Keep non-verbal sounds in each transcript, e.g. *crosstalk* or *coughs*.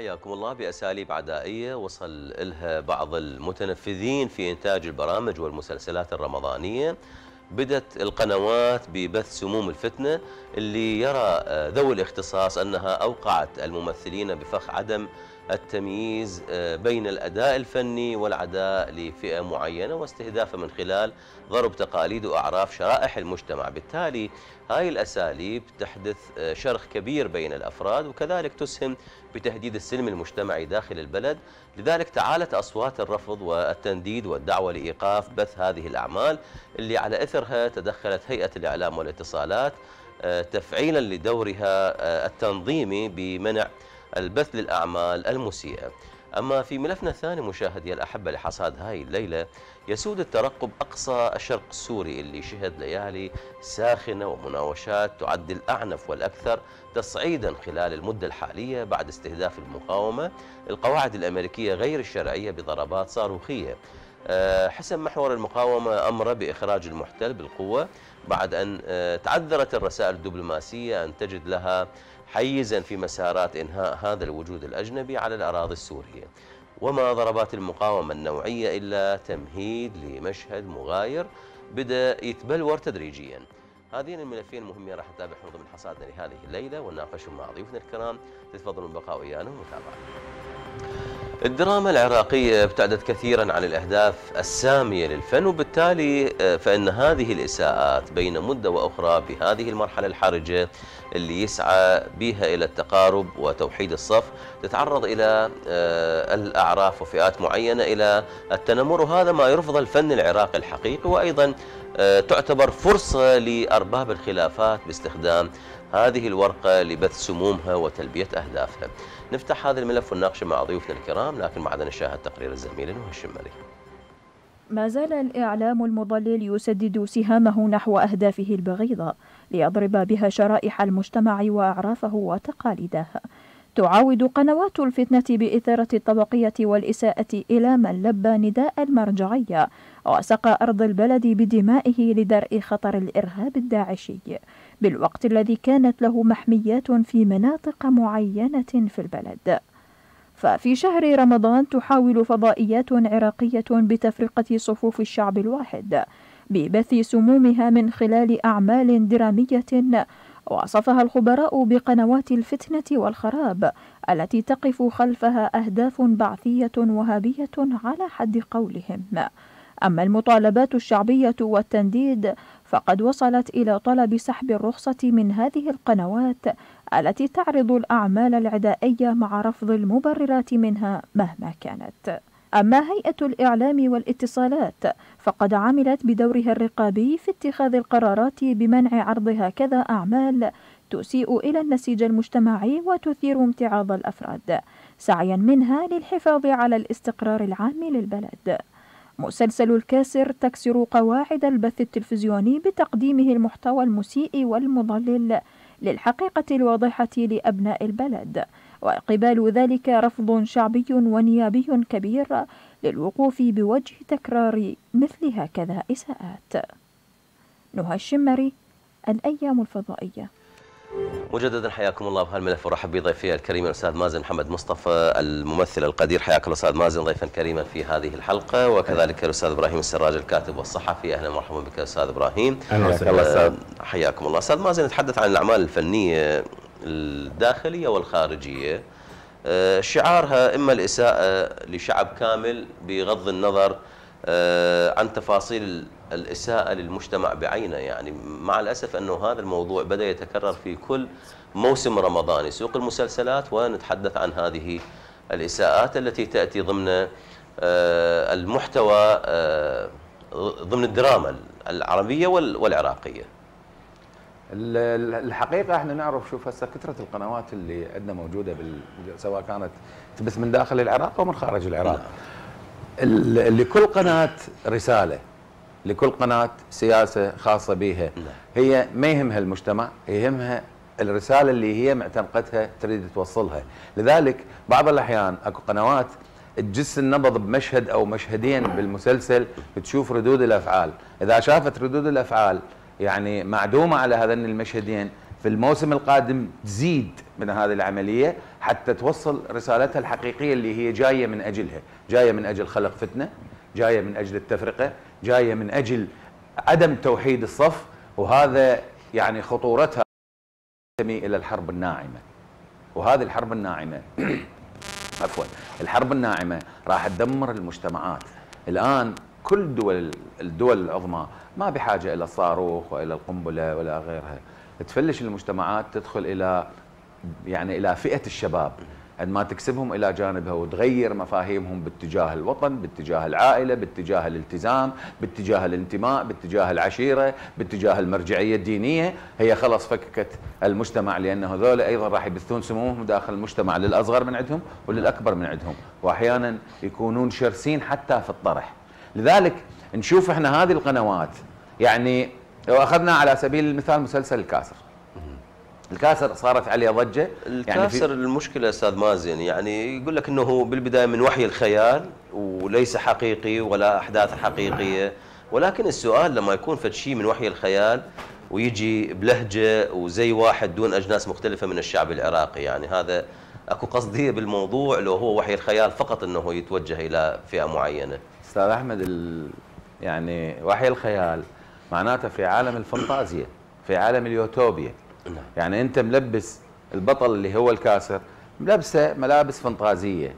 حياكم الله بأساليب عدائية. وصل إلها بعض المتنفذين في إنتاج البرامج والمسلسلات الرمضانية. بدت القنوات ببث سموم الفتنة اللي يرى ذوي الاختصاص أنها أوقعت الممثلين بفخ عدم التمييز بين الأداء الفني والعداء لفئة معينة واستهدافه من خلال ضرب تقاليد وأعراف شرائح المجتمع. بالتالي هاي الأساليب تحدث شرخ كبير بين الأفراد وكذلك تسهم بتهديد السلم المجتمعي داخل البلد. لذلك تعالت أصوات الرفض والتنديد والدعوة لإيقاف بث هذه الأعمال اللي على إثرها تدخلت هيئة الإعلام والاتصالات تفعيلا لدورها التنظيمي بمنع البث للأعمال المسيئة. أما في ملفنا الثاني مشاهدي الأحبة لحصاد هاي الليلة يسود الترقب أقصى الشرق السوري اللي شهد ليالي ساخنة ومناوشات تعد الأعنف والأكثر تصعيدا خلال المدة الحالية بعد استهداف المقاومة. القواعد الأمريكية غير الشرعية بضربات صاروخية. حسم محور المقاومة أمر بإخراج المحتل بالقوة بعد أن تعذرت الرسائل الدبلوماسية أن تجد لها حيزا في مسارات إنهاء هذا الوجود الأجنبي على الأراضي السورية. وما ضربات المقاومة النوعية إلا تمهيد لمشهد مغاير بدأ يتبلور تدريجيا. هذين الملفين المهمين راح نتابعهم ضمن حصادنا لهذه الليلة. ونناقشهم مع ضيوفنا الكرام. تتفضلوا البقاء ويانا ومتابعة. الدراما العراقية ابتعدت كثيرا عن الأهداف السامية للفن وبالتالي فإن هذه الإساءات بين مدة وأخرى بهذه المرحلة الحرجة اللي يسعى بها إلى التقارب وتوحيد الصف تتعرض إلى الأعراف وفئات معينة إلى التنمر وهذا ما يرفض الفن العراقي الحقيقي وأيضا تعتبر فرصة لأرباب الخلافات باستخدام هذه الورقة لبث سمومها وتلبية أهدافها. نفتح هذا الملف ونناقشه مع ضيوفنا الكرام لكن بعد نشاهد تقرير الزميل نهى الشمالي ما زال الإعلام المضلل يسدد سهامه نحو أهدافه البغيضة ليضرب بها شرائح المجتمع وأعرافه وتقاليده. تعاود قنوات الفتنة بإثارة الطبقية والإساءة إلى من لبى نداء المرجعية وسقى أرض البلد بدمائه لدرء خطر الإرهاب الداعشي. بالوقت الذي كانت له محميات في مناطق معينة في البلد. ففي شهر رمضان تحاول فضائيات عراقية بتفرقة صفوف الشعب الواحد ببث سمومها من خلال أعمال درامية وصفها الخبراء بقنوات الفتنة والخراب التي تقف خلفها أهداف بعثية وهابية على حد قولهم. أما المطالبات الشعبية والتنديد فقد وصلت إلى طلب سحب الرخصة من هذه القنوات التي تعرض الأعمال العدائية مع رفض المبررات منها مهما كانت. أما هيئة الإعلام والاتصالات فقد عملت بدورها الرقابي في اتخاذ القرارات بمنع عرض هكذا أعمال تسيء إلى النسيج المجتمعي وتثير امتعاض الأفراد سعيا منها للحفاظ على الاستقرار العام للبلد. مسلسل الكاسر تكسر قواعد البث التلفزيوني بتقديمه المحتوى المسيء والمضلل للحقيقة الواضحة لأبناء البلد. وقبال ذلك رفض شعبي ونيابي كبير للوقوف بوجه تكرار مثل هكذا إساءات. نهى الشمري الأيام الفضائية. مجددا حياكم الله بهالملف ورحب بضيفي الكريم الأستاذ مازن محمد مصطفى الممثل القدير. حياك الله أستاذ مازن ضيفا كريما في هذه الحلقة. وكذلك الأستاذ إبراهيم السراج الكاتب والصحفي. أهلا ومرحبا بك أستاذ إبراهيم. أهلا وسهلا. أستاذ حياكم الله. أستاذ مازن نتحدث عن الأعمال الفنية الداخلية والخارجية. شعارها إما الإساءة لشعب كامل بغض النظر عن تفاصيل الإساءة للمجتمع بعينه. يعني مع الأسف أنه هذا الموضوع بدأ يتكرر في كل موسم رمضاني. سوق المسلسلات ونتحدث عن هذه الإساءات التي تأتي ضمن المحتوى ضمن الدراما العربية والعراقية. الحقيقة إحنا نعرف شوف هسه كثرة القنوات اللي عندنا موجودة بال... سواء كانت تبث من داخل العراق أو من خارج العراق. نعم. لكل قناة رسالة لكل قناة سياسة خاصة بها هي ما يهمها المجتمع يهمها الرسالة اللي هي معتنقتها تريد توصلها. لذلك بعض الأحيان أكو قنوات تجس النبض بمشهد أو مشهدين بالمسلسل تشوف ردود الأفعال. إذا شافت ردود الأفعال يعني معدومة على هذين المشهدين في الموسم القادم تزيد من هذه العملية حتى توصل رسالتها الحقيقية اللي هي جاية من أجلها، جاية من أجل خلق فتنة، جاية من أجل التفرقة، جاية من أجل عدم توحيد الصف وهذا يعني خطورتها تنتمي إلى الحرب الناعمة. وهذه الحرب الناعمة *clears throat* عفوا الحرب الناعمة راح تدمر المجتمعات. الآن كل دول الدول العظمى ما بحاجة إلى الصاروخ وإلى القنبلة ولا غيرها. تفلش المجتمعات تدخل إلى يعني إلى فئة الشباب عندما تكسبهم إلى جانبها وتغير مفاهيمهم باتجاه الوطن، باتجاه العائلة، باتجاه الالتزام، باتجاه الانتماء، باتجاه العشيرة، باتجاه المرجعية الدينية، هي خلص فككت المجتمع لأنه هذول أيضا راح يبثون سمومهم داخل المجتمع للأصغر من عندهم وللأكبر من عندهم، واحيانا يكونون شرسين حتى في الطرح. لذلك نشوف إحنا هذه القنوات يعني لو اخذنا على سبيل المثال مسلسل الكاسر. الكاسر صارت عليه ضجة. الكاسر يعني المشكلة أستاذ مازن يعني يقول لك إنه بالبداية من وحي الخيال وليس حقيقي ولا أحداث حقيقية. ولكن السؤال لما يكون فد شيء من وحي الخيال ويجي بلهجة وزي واحد دون أجناس مختلفة من الشعب العراقي يعني هذا أكو قصدية بالموضوع لو هو وحي الخيال فقط إنه يتوجه إلى فئة معينة. أستاذ أحمد ال... يعني وحي الخيال معناته في عالم الفانتازيا في عالم اليوتوبيا نعم. يعني أنت ملبس البطل اللي هو الكاسر ملبسه ملابس فانتازية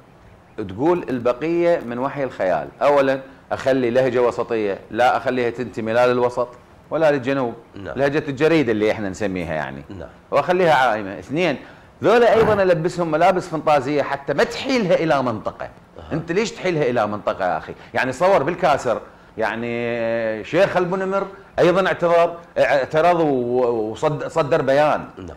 تقول البقية من وحي الخيال اولا أخلي لهجة وسطية لا أخليها تنتمي لا للوسط ولا للجنوب نعم. لهجة الجريده اللي إحنا نسميها يعني نعم. وأخليها عائمة اثنين ذولا أيضا ألبسهم ملابس فانتازية حتى ما تحيلها إلى منطقة أه. أنت ليش تحيلها إلى منطقة يا أخي يعني صور بالكاسر يعني شيخ المنمر أيضا اعتذر اعترض وصدر بيان. نعم.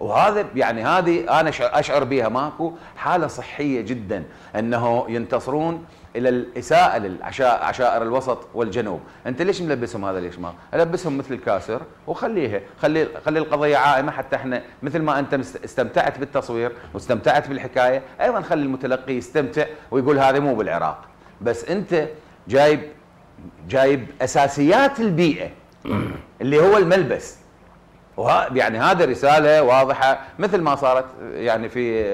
وهذا يعني هذه أنا أشعر بها ماكو حالة صحية جدا أنه ينتصرون إلى الإساءة للعشائر الوسط والجنوب، أنت ليش ملبسهم هذا ليش ما؟ ألبسهم مثل الكاسر وخليها، خلي خلي القضية عائمة حتى إحنا مثل ما أنت استمتعت بالتصوير واستمتعت بالحكاية، أيضا خلي المتلقي يستمتع ويقول هذا مو بالعراق، بس أنت جايب جايب أساسيات البيئة اللي هو الملبس. يعني هذه رسالة واضحة مثل ما صارت يعني في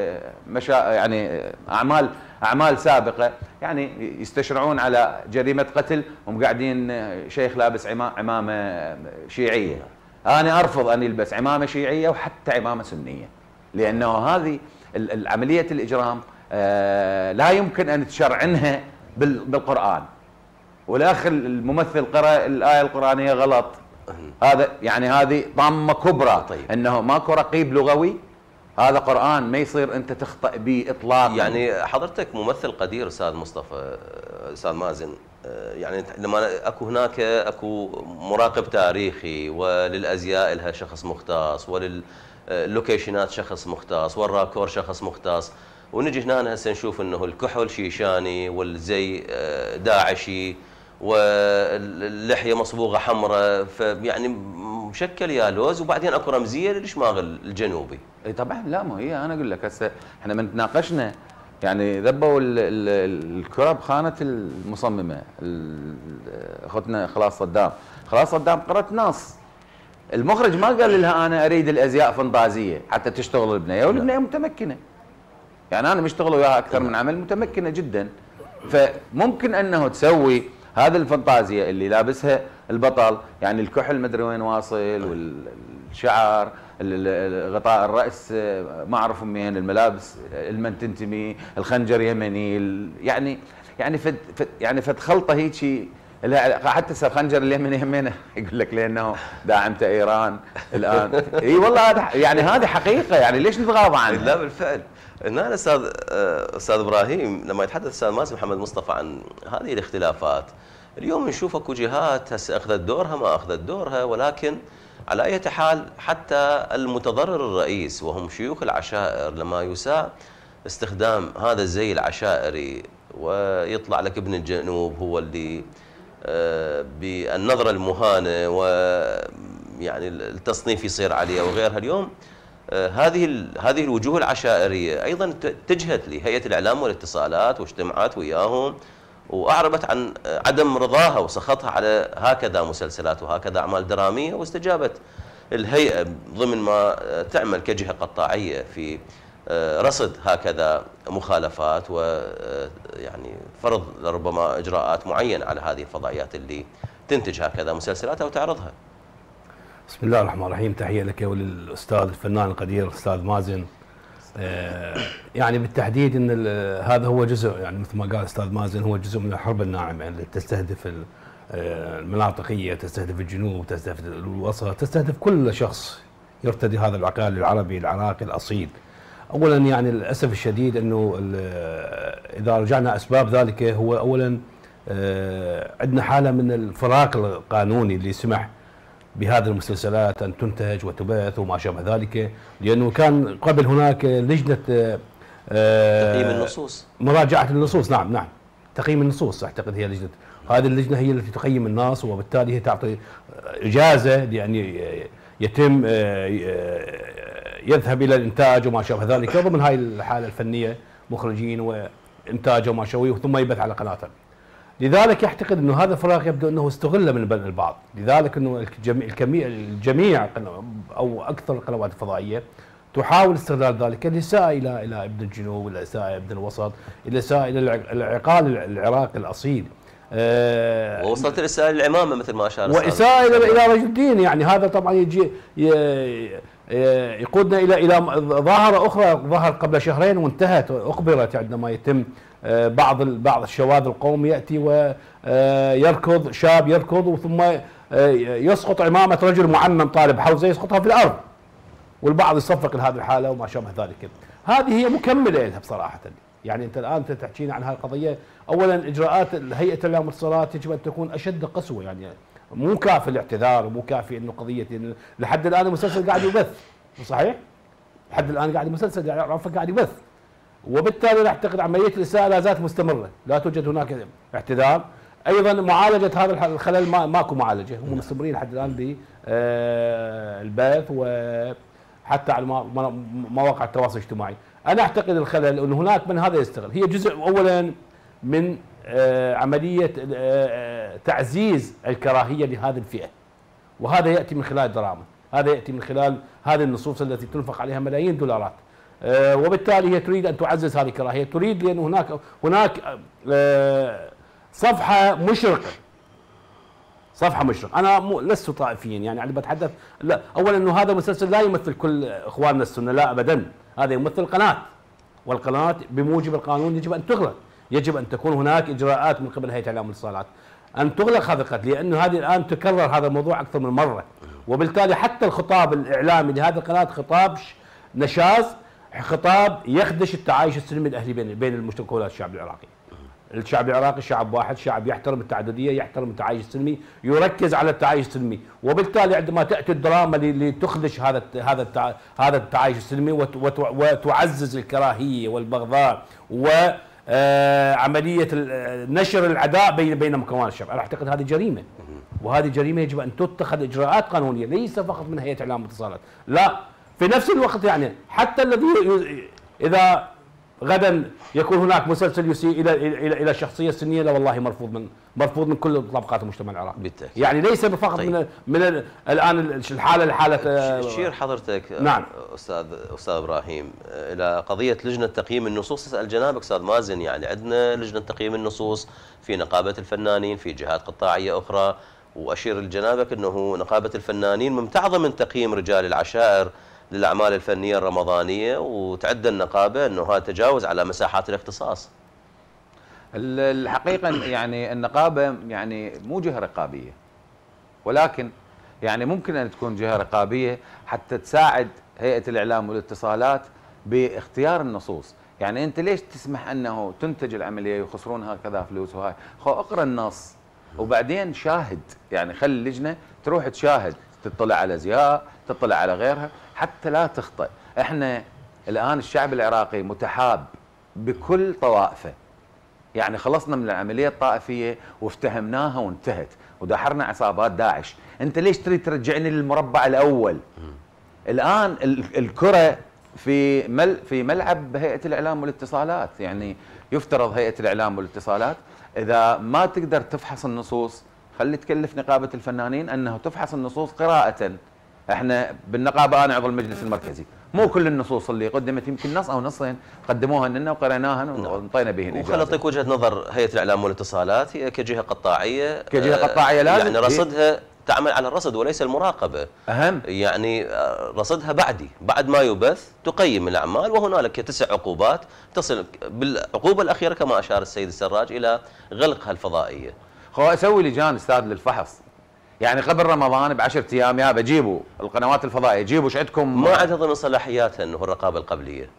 مشا يعني اعمال أعمال سابقة. يعني يستشرعون على جريمة قتل وهم قاعدين شيخ لابس عمامة شيعية. أنا أرفض أن يلبس عمامة شيعية وحتى عمامة سنية لأنه هذه عملية الإجرام آه، لا يمكن أن تشرعنها بالقرآن. والاخ الممثل قرأ الآية القرآنية غلط. هذا يعني هذه طامه كبرى. طيب. إنه ماكو رقيب لغوي. هذا قرآن ما يصير أنت تخطا به اطلاقا. يعني حضرتك ممثل قدير أستاذ مصطفى أستاذ مازن. يعني لما أكو هناك أكو مراقب تاريخي وللأزياء لها شخص مختص ولللوكيشنات شخص مختص والراكور شخص مختص. ونجي هنا هسه نشوف إنه الكحل شيشاني والزي آه، داعشي. واللحية مصبوغة حمراء فيعني مشكل يا لوز وبعدين أكو رمزية للشماغ الجنوبي. إي طبعا لا ما هي أنا أقول لك هسه إحنا من تناقشنا يعني ذبوا الكره بخانه المصممة أخوتنا خلاص صدام، خلاص صدام قرأت نص المخرج ما قال لها أنا أريد الأزياء فانتازيه حتى تشتغل البنية والبنيه متمكنة. يعني أنا مشتغل وياها أكثر من عمل متمكنة جدا. فممكن أنه تسوي هذه الفانتازيا اللي لابسها البطل يعني الكحل مدري وين واصل والشعر غطاء الرأس ما أعرف منين الملابس المن تنتمي الخنجر يمني يعني يعني فد يعني فد خلطة هيك حتى الخنجر اليمني يمينه *laughs* يقول لك لأنه داعمته إيران الآن. *laughs* إي والله هذا يعني هذه حقيقة. يعني ليش نتغاضى عنها؟ لا بالفعل. هنا أستاذ أستاذ إبراهيم لما يتحدث الاستاذ مازن محمد مصطفى عن هذه الاختلافات اليوم نشوف اكو جهات هسه اخذت دورها ما اخذت دورها ولكن على أي حال حتى المتضرر الرئيس وهم شيوخ العشائر لما يساء استخدام هذا الزي العشائري ويطلع لك ابن الجنوب هو اللي آه، بالنظرة المهانة ويعني التصنيف يصير عليه وغيرها اليوم آه، هذه هذه الوجوه العشائرية أيضا اتجهت لهيئة الإعلام والاتصالات واجتمعت وياهم وأعربت عن عدم رضاها وسخطها على هكذا مسلسلات وهكذا أعمال درامية واستجابت الهيئة ضمن ما تعمل كجهة قطاعية في آه، رصد هكذا مخالفات ويعني فرض ربما إجراءات معينة على هذه الفضائيات اللي تنتج هكذا مسلسلات أو تعرضها. بسم الله الرحمن الرحيم. تحية لك وللأستاذ الفنان القدير الأستاذ مازن. آه، يعني بالتحديد إن هذا هو جزء يعني مثل ما قال الاستاذ مازن هو جزء من الحرب الناعمة اللي تستهدف آه، المناطقية تستهدف الجنوب تستهدف الوسط تستهدف كل شخص يرتدي هذا العقال العربي العراقي الأصيل. اولا يعني للأسف الشديد إنه إذا رجعنا أسباب ذلك هو اولا آه، عندنا حالة من الفراق القانوني اللي سمح بهذه المسلسلات أن تنتج وتبث وما شابه ذلك لأنه كان قبل هناك لجنة آه، تقييم النصوص. مراجعة النصوص. نعم نعم. تقييم النصوص أعتقد هي لجنة. هذه اللجنة هي التي تقيم النص وبالتالي هي تعطي إجازة لأن يتم آه، يذهب إلى الإنتاج وما شابه ذلك. ضمن هاي الحالة الفنية مخرجين وإنتاج وما شوي ثم يبث على قناته لذلك يعتقد إنه هذا الفراغ يبدو إنه استغل من البعض. لذلك إنه الجميع الجميع أو أكثر القنوات الفضائية تحاول استغلال ذلك الاساءه إلى إلى ابن الجنوب الاساءه إلى ابن الوسط الاساءه إلى العقال العراقي الأصيل. أه ووصلت الاساءه للعمامه مثل ما أشار واساءه إلى إلى رجل الدين. يعني هذا طبعا يجي يقودنا إلى إلى ظاهرة أخرى ظهر قبل شهرين وانتهت اقبلت عندما يتم بعض بعض الشواذ القوم يأتي ويركض شاب يركض ثم آه، يسقط عمامة رجل معمم طالب حوزة يسقطها في الأرض. والبعض يصفق لهذه الحالة وما شابه ذلك. هذه هي مكملة لها بصراحة. يعني أنت الآن تحكينا عن هذه القضية اولا إجراءات هيئه الاعلام والاتصالات يجب أن تكون أشد قسوة. يعني مو كافي الاعتذار ومو كافي إنه قضية لحد الآن المسلسل قاعد يبث. صحيح؟ لحد الآن قاعد المسلسل قاعد يبث. وبالتالي اعتقد عمليه الاساءه لا زالت مستمرة، لا توجد هناك اعتذار، أيضا معالجة هذا الخلل ما ماكو معالجة، هم مستمرين لحد الآن بالبث وحتى على مواقع التواصل الاجتماعي، أنا أعتقد الخلل انه هناك من هذا يستغل، هي جزء اولا من آه، عملية آه، تعزيز الكراهية لهذه الفئة. وهذا يأتي من خلال الدراما، هذا يأتي من خلال هذه النصوص التي تنفق عليها ملايين دولارات. آه، وبالتالي هي تريد أن تعزز هذه الكراهية، تريد لأن هناك هناك آه، صفحة مشرقة. صفحة مشرقة، أنا لست طائفيا. يعني أنا بتحدث لا اولا أنه هذا المسلسل لا يمثل كل إخواننا السنة. لا ابدا، هذا يمثل قناه والقناة بموجب القانون يجب أن تغلق، يجب أن تكون هناك إجراءات من قبل هيئة الإعلام والإتصالات. أن تغلق هذا القناه لأنه هذه الآن تكرر هذا الموضوع أكثر من مرة. وبالتالي حتى الخطاب الإعلامي لهذه القناة خطاب نشاز خطاب يخدش التعايش السلمي الأهلي بين بين المشتركات الشعب العراقي. الشعب العراقي شعب واحد، شعب يحترم التعددية، يحترم التعايش السلمي، يركز على التعايش السلمي، وبالتالي عندما تأتي الدراما لتخدش هذا هذا هذا التعايش السلمي وتعزز الكراهية والبغضاء و آه، عملية نشر العداء بين بين مكونات الشعب، أنا أعتقد هذه جريمة. وهذه جريمة يجب أن تتخذ إجراءات قانونية ليس فقط من هيئة إعلام واتصالات، لا. في نفس الوقت يعني حتى الذي إذا غدا يكون هناك مسلسل يسيء إلى إلى إلى الشخصيه السنيه لا والله مرفوض من مرفوض من كل طبقات المجتمع العراقي بالتأكيد. يعني ليس فقط طيب. من من الآن الحالة لحاله تشير حضرتك نعم أستاذ أستاذ إبراهيم إلى قضية لجنة تقييم النصوص اسأل جنابك أستاذ مازن يعني عندنا لجنة تقييم النصوص في نقابة الفنانين في جهات قطاعية أخرى وأشير لجنابك إنه نقابة الفنانين ممتعضه من تقييم رجال العشائر للأعمال الفنية الرمضانية وتعدى النقابة أنه هذا تجاوز على مساحات الاختصاص. الحقيقة يعني النقابة يعني مو جهة رقابية. ولكن يعني ممكن أن تكون جهة رقابية حتى تساعد هيئة الإعلام والاتصالات باختيار النصوص. يعني أنت ليش تسمح أنه تنتج العملية ويخسرون هكذا فلوس وهاي؟ خو اقرأ النص وبعدين شاهد. يعني خلي اللجنة تروح تشاهد. تطلع على زياء تطلع على غيرها. حتى لا تخطئ. إحنا الآن الشعب العراقي متحاب بكل طوائفه. يعني خلصنا من العملية الطائفية وافتهمناها وانتهت. ودحرنا عصابات داعش. أنت ليش تريد ترجعني للمربع الأول؟ الآن الكرة في مل في ملعب هيئة الإعلام والاتصالات. يعني يفترض هيئة الإعلام والاتصالات. إذا ما تقدر تفحص النصوص خلي تكلف نقابة الفنانين انه تفحص النصوص قراءة. إحنا بالنقابة أنا عضو المجلس المركزي. مو كل النصوص اللي قدمت يمكن نص أو نصين قدموها لنا وقريناها وانطينا به وخل أعطيك وجهة نظر هيئة الإعلام والاتصالات هي كجهة قطاعية كجهة قطاعية لازم يعني رصدها تعمل على الرصد وليس المراقبة. أهم. يعني آه، رصدها بعدي بعد ما يبث تقيم الأعمال وهنالك تسع عقوبات تصل بالعقوبة الأخيرة كما أشار السيد السراج إلى غلق هالفضائيه هو أسوي لجان أستاذ للفحص. يعني قبل رمضان ب 10 أيام يا بجيبوا القنوات الفضائية جيبوا إيش عندكم ما عندها ضمن صلاحياتها إنه الرقابة القبلية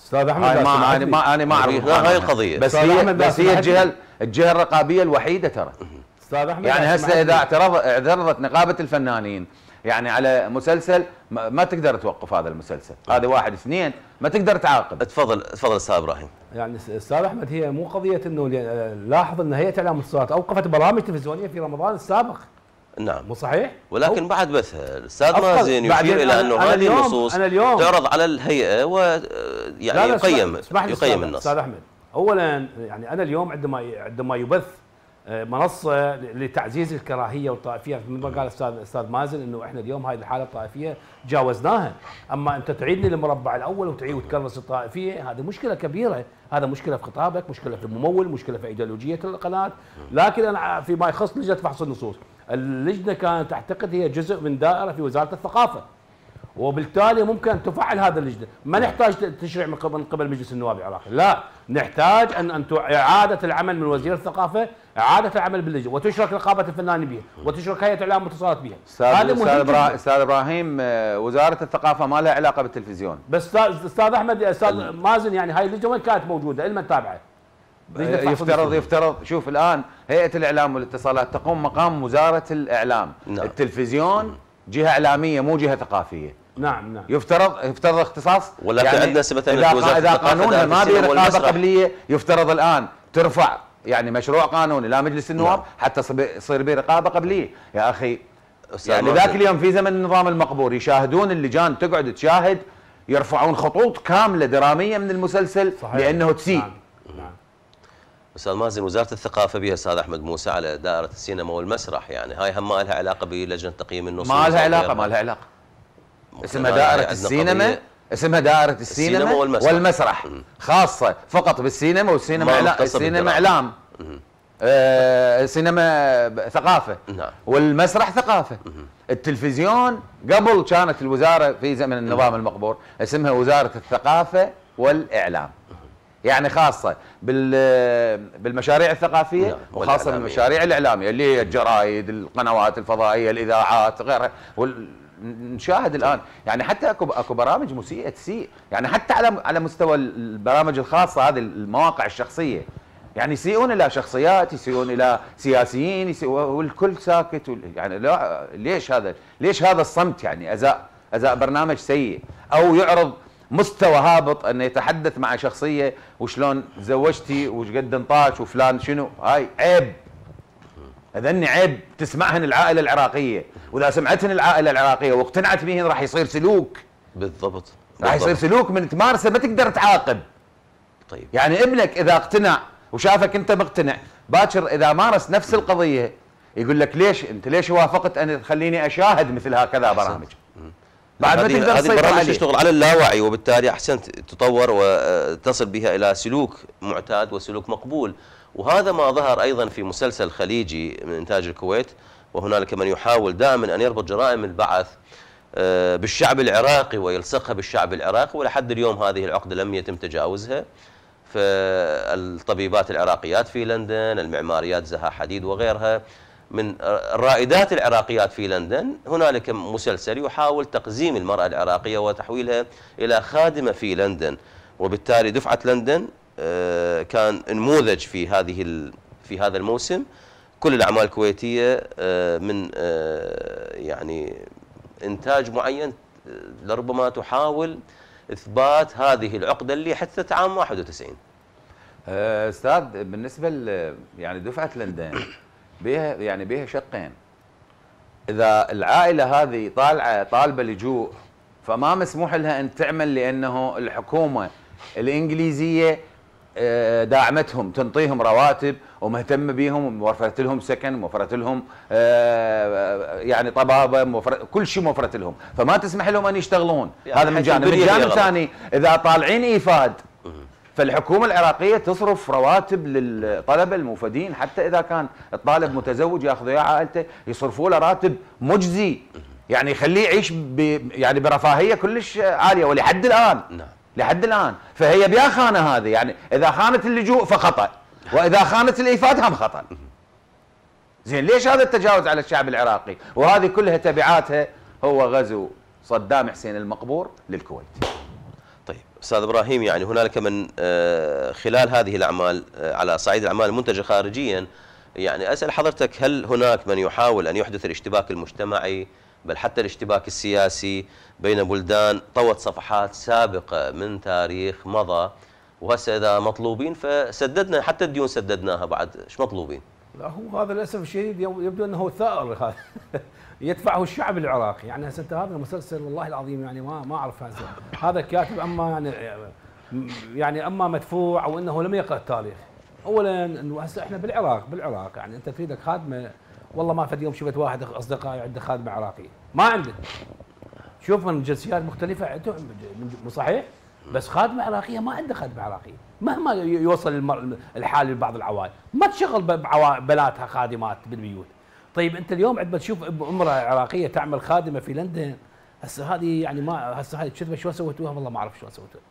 أستاذ أحمد لو ما أنا. ما أنا ما أعرف هاي. القضية. بس هي بس هي الجهه. الجهة الرقابية الوحيدة ترى أستاذ أحمد يعني هسه إذا. اعترض اعترضت نقابة الفنانين يعني على مسلسل ما, ما تقدر توقف هذا المسلسل هذا واحد اثنين ما تقدر تعاقب تفضل تفضل أستاذ إبراهيم يعني أستاذ أحمد هي مو قضية إنه لاحظ إن هيئة إعلام الاتصالات أوقفت برامج تلفزيونية في رمضان السابق نعم مو صحيح؟ ولكن بعد بثها الأستاذ. مازن يشير إلى إنه هذه النصوص أنا اليوم- تعرض على الهيئة و يعني لا لا اسمح- يقيم يقيم النص أستاذ أحمد اولا يعني أنا اليوم عندما عندما يبث آه، منصة لتعزيز الكراهية والطائفية. مثل ما قال الاستاذ الاستاذ مازن إنه إحنا اليوم هاي الحالة الطائفية جاوزناها. أما أنت تعيدني للمربع الأول وتعيد وتكرس الطائفية هذه مشكلة كبيرة. هذا مشكلة في خطابك مشكلة في الممول مشكلة في إيديولوجية القناة. لكن أنا فيما يخص لجنة فحص النصوص اللجنة كانت أعتقد هي جزء من دائرة في وزارة الثقافة. وبالتالي ممكن تفعل هذا اللجنة، ما نحتاج تشريع من قبل مجلس النواب العراقي، لا، نحتاج ان أن تع- إعادة العمل من وزير الثقافة، إعادة العمل باللجنة وتشرك رقابة الفنانين بها، وتشرك هيئة الاعلام والاتصالات بها. أستاذ هذا أستاذ مهم. أستاذ إبراهيم آه، وزارة الثقافة ما لها علاقة بالتلفزيون بس أستاذ أحمد أستاذ مازن يعني هاي اللجنة وين كانت موجودة؟ لمن تابعة؟ فحص يفترض. يفترض شوف الآن هيئة الإعلام والاتصالات تقوم مقام وزارة الإعلام نعم. التلفزيون جهة إعلامية مو جهة ثقافية نعم نعم يفترض يفترض اختصاص ولكن عندنا سبت أن إذا وزارة قانونها دارت ما به السينما رقابه. قبليه يفترض الآن ترفع يعني مشروع قانوني إلى مجلس النواب نعم. حتى يصير به رقابة قبلية يا أخي يعني. ذاك اليوم في زمن النظام المقبور يشاهدون اللجان تقعد تشاهد يرفعون خطوط كاملة درامية من المسلسل صحيح. لأنه تسيء نعم. نعم. أستاذ مازن وزارة الثقافة بها أستاذ أحمد موسى على دائرة السينما والمسرح يعني هاي هم ما لها علاقة بلجنة تقييم النصوص ما لها علاقة. ما لها علاقة اسمها دائرة السينما اسمها دائرة السينما, السينما والمسرح. والمسرح مم. خاصة فقط بالسينما والسينما ما إعلا- مختصة السينما. إعلام. آه سينما ثقافة. نعم. والمسرح ثقافة. التلفزيون قبل كانت الوزارة في زمن النظام المقبور اسمها وزارة الثقافة والإعلام. يعني خاصة بال بالمشاريع الثقافية نعم، وخاصة. بالمشاريع الإعلامية اللي هي الجرايد القنوات الفضائية الإذاعات غيرها وال... نشاهد الآن. يعني حتى اكو أكو برامج مسيئة تسيء. يعني حتى على على مستوى البرامج الخاصة هذه المواقع الشخصية. يعني يسيئون إلى شخصيات يسيئون إلى سياسيين يسيئون والكل ساكت يعني لا ليش هذا؟ ليش هذا الصمت يعني؟ أزاء أزاء برنامج سيء. أو يعرض مستوى هابط انه يتحدث مع شخصية وشلون تزوجتي وش قد انطاش وفلان شنو؟ هاي عيب. اذني عيب تسمعهن العائلة العراقية. وإذا سمعتهن العائلة العراقية واقتنعت بهن راح يصير سلوك. بالضبط. راح يصير. سلوك من تمارسه ما تقدر تعاقب. طيب. يعني ابنك إذا اقتنع وشافك أنت مقتنع باكر إذا مارس نفس القضية يقول لك ليش أنت؟ ليش وافقت أن تخليني أشاهد مثل هكذا برامج؟ بعد ما تقدر هذه البرامج عليه. تشتغل على اللاوعي وبالتالي أحسنت تطور وتصل بها إلى سلوك معتاد وسلوك مقبول. وهذا ما ظهر أيضا في مسلسل خليجي من إنتاج الكويت وهنالك من يحاول دائما أن يربط جرائم البعث آه، بالشعب العراقي ويلصقها بالشعب العراقي ولحد اليوم هذه العقدة لم يتم تجاوزها. فالطبيبات العراقيات في لندن المعماريات زها حديد وغيرها من الرائدات العراقيات في لندن هنالك مسلسل يحاول تقزيم المرأة العراقية وتحويلها إلى خادمة في لندن وبالتالي دفعة لندن كان نموذج في هذه في هذا الموسم. كل الأعمال الكويتية آه، من آه، يعني إنتاج معين آه، لربما تحاول إثبات هذه العقدة اللي حدثت عام 91 آه، أستاذ بالنسبة يعني دفعة لندن بيها يعني بيها شقين. إذا العائلة هذه طالعة طالبة لجوء فما مسموح لها أن تعمل لأنه الحكومة الإنجليزية آه، داعمتهم تنطيهم رواتب ومهتمه بيهم وموفرت لهم سكن موفرت لهم آه، يعني طبابة موفرت كل شيء موفرت لهم. فما تسمح لهم أن يشتغلون. يعني هذا من جانب. من جانب. ثاني إذا طالعين إيفاد فالحكومة العراقية تصرف رواتب للطلبه الموفدين حتى إذا كان الطالب متزوج يأخذ وياه عائلته يصرفوا له راتب مجزي. يعني يخليه يعيش يعني برفاهية كلش عالية ولحد الآن. نعم. لحد الآن. فهي بيا خانة هذه. يعني إذا خانت اللجوء فخطأ. وإذا خانت الإيفاد هم خطأ. زين ليش هذا التجاوز على الشعب العراقي؟ وهذه كلها تبعاتها هو غزو صدام حسين المقبور للكويت. طيب أستاذ إبراهيم يعني هنالك من آه، خلال هذه الأعمال آه، على صعيد الأعمال المنتجة خارجيا يعني أسأل حضرتك هل هناك من يحاول أن يحدث الاشتباك المجتمعي بل حتى الاشتباك السياسي بين بلدان طوت صفحات سابقة من تاريخ مضى. وهسه إذا مطلوبين فسددنا حتى الديون سددناها بعد. إيش مطلوبين؟ لا هو هذا للأسف الشديد يب- يبدو إنه ثائر *laughs* هذا يدفعه الشعب العراقي. يعني هسه أنت هذا المسلسل والله العظيم يعني ما ما أعرف هذا. هذا كاتب أما يعني يعني أما مدفوع أو انه لم يقرأ التاريخ. اولا إنه هسه إحنا بالعراق بالعراق يعني أنت تريدك خادمة والله ما فد يوم شفت واحد أصدقائي عنده خادمة عراقية. ما عنده. شوف من جنسيات مختلفة عندهم من- صحيح؟ بس خادمة عراقية ما عنده خادمة عراقية. مهما يوصل الحال لبعض العوائل. ما تشغل بناتها خادمات بالبيوت. طيب أنت اليوم عندما تشوف أمرأة عراقية تعمل خادمة في لندن هسه هذه يعني ما هسه هذه شو شو سويتوها؟ والله ما أعرف شو سويتوها.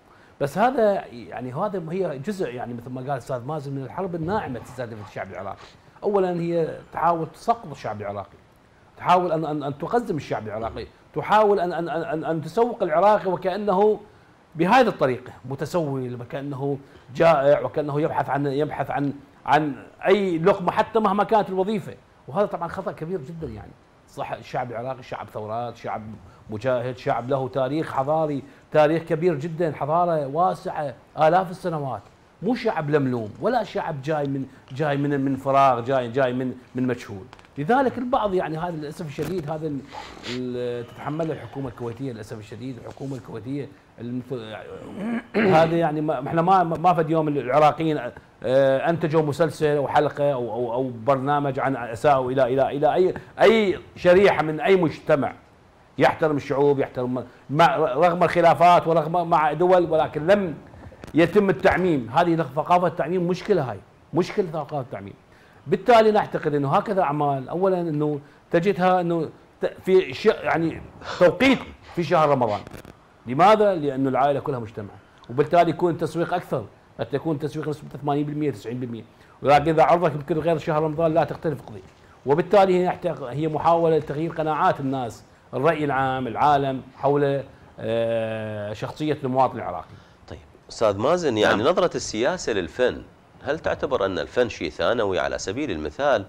بس هذا يعني هذا هي جزء يعني مثل ما قال الاستاذ مازن من الحرب الناعمة تستهدف الشعب العراقي. اولا هي تحاول تسقط الشعب العراقي تحاول ان ان, أن تقزم الشعب العراقي تحاول ان ان ان, أن تسوق العراقي وكأنه بهذه الطريقة متسول وكأنه جائع وكأنه يبحث عن يبحث عن عن أي لقمة حتى مهما كانت الوظيفة. وهذا طبعا خطأ كبير جدا يعني. صح الشعب العراقي شعب ثورات شعب مجاهد شعب له تاريخ حضاري تاريخ كبير جدا حضارة واسعة آلاف السنوات. مو شعب لملوم ولا شعب جاي من جاي من من فراغ جاي جاي من من مجهول. لذلك البعض يعني هذا للأسف الشديد هذا تتحمله الحكومة الكويتية للأسف الشديد الحكومة الكويتية *coughs* هذا يعني ما إحنا ما ما فد يوم العراقيين آه، أنتجوا مسلسل أو حلقة أو أو, أو برنامج عن اساءوا إلى إلى إلى اي أي شريحة من أي مجتمع. يحترم الشعوب يحترم رغم الخلافات ورغم مع دول ولكن لم يتم التعميم. هذه ثقافة التعميم مشكلة هاي. مشكلة ثقافة التعميم. بالتالي نعتقد إنه هكذا أعمال. اولا إنه تجدها إنه في ش يعني توقيت في شهر رمضان. لماذا؟ لأنه العائلة كلها مجتمعة. وبالتالي يكون التسويق أكثر. قد يكون تسويق نسبته 80% 90% ولكن إذا عرضك يمكن غير شهر رمضان لا تختلف قضية. وبالتالي هي هي محاولة لتغيير قناعات الناس الرأي العام العالم حول آه، شخصية المواطن العراقي. أستاذ مازن يعني نعم. نظرة السياسة للفن هل تعتبر أن الفن شيء ثانوي على سبيل المثال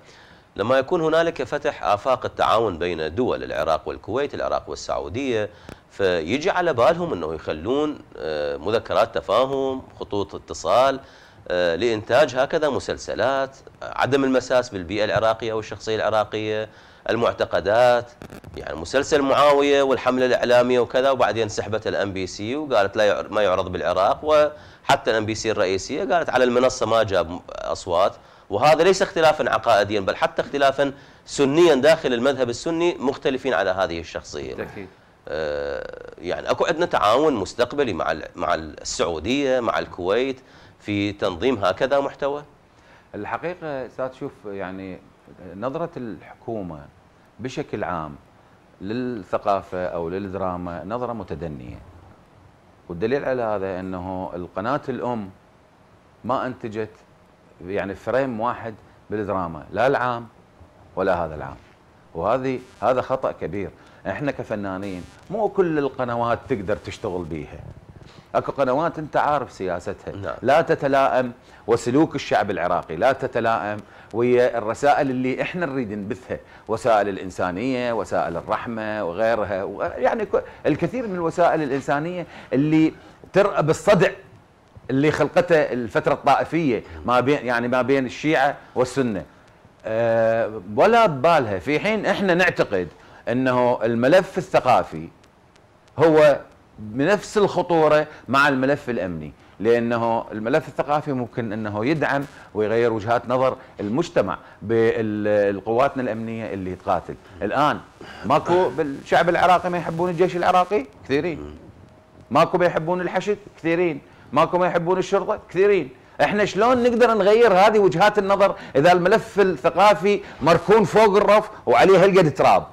لما يكون هنالك فتح آفاق التعاون بين دول العراق والكويت العراق والسعودية فيجي على بالهم أنه يخلون آه، مذكرات تفاهم خطوط اتصال آه، لإنتاج هكذا مسلسلات عدم المساس بالبيئة العراقية أو الشخصيه العراقية المعتقدات يعني مسلسل معاوية والحملة الإعلامية وكذا وبعدين سحبت الام بي سي وقالت لا ما يعرض بالعراق وحتى الام بي سي الرئيسية قالت على المنصة ما جاب أصوات وهذا ليس اختلافا عقائديا بل حتى اختلافا سنيا داخل المذهب السني مختلفين على هذه الشخصية. بالتأكيد آه، يعني أكو عندنا تعاون مستقبلي مع مع السعودية مع الكويت في تنظيم هكذا محتوى؟ الحقيقة أستاذ شوف يعني نظرة الحكومة بشكل عام للثقافة أو للدراما نظرة متدنية. والدليل على هذا إنه القناة الأم ما أنتجت يعني فريم واحد بالدراما لا العام ولا هذا العام. وهذه هذا خطأ كبير. إحنا كفنانين مو كل القنوات تقدر تشتغل بيها. أكو قنوات أنت عارف سياستها. نعم. لا تتلائم وسلوك الشعب العراقي لا تتلائم ويا الرسائل اللي إحنا نريد نبثها. وسائل الإنسانية وسائل الرحمة وغيرها. يعني الكثير من الوسائل الإنسانية اللي ترأى بالصدع اللي خلقته الفترة الطائفية ما بين يعني ما بين الشيعة والسنة. أه ولا ببالها. في حين إحنا نعتقد إنه الملف الثقافي هو بنفس الخطورة مع الملف الأمني لأنه الملف الثقافي ممكن أنه يدعم ويغير وجهات نظر المجتمع بالقواتنا الأمنية اللي تقاتل. الآن ماكو بالشعب العراقي ما يحبون الجيش العراقي؟ كثيرين. ماكو ما يحبون الحشد؟ كثيرين. ماكو ما يحبون الشرطة؟ كثيرين. إحنا شلون نقدر نغير هذه وجهات النظر إذا الملف الثقافي مركون فوق الرف وعليه هالقد تراب؟